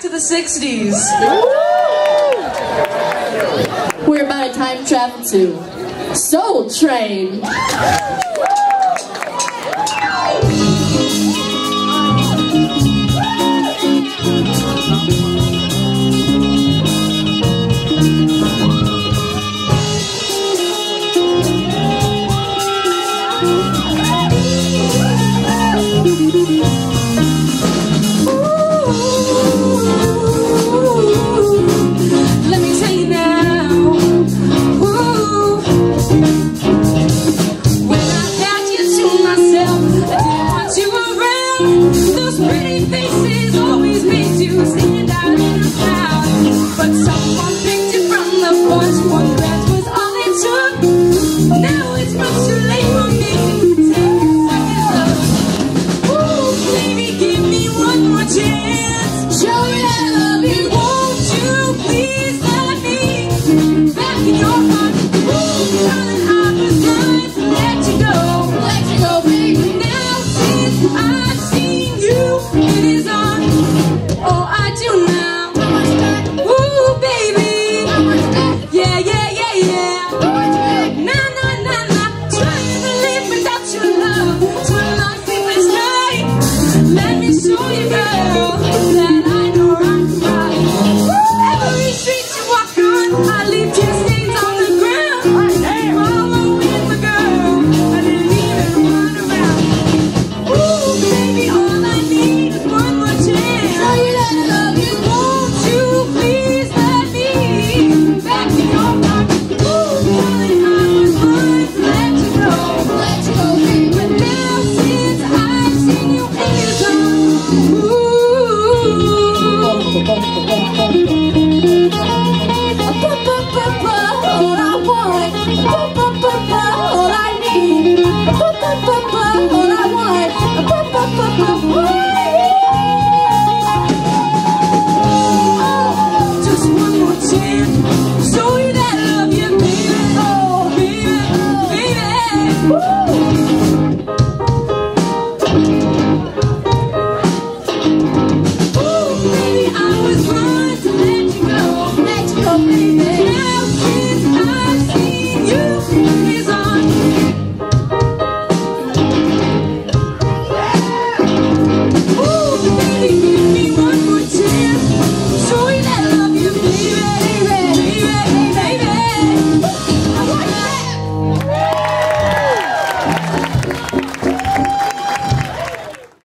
back to the 60s. We're about to time travel to Soul Train. pretty faces.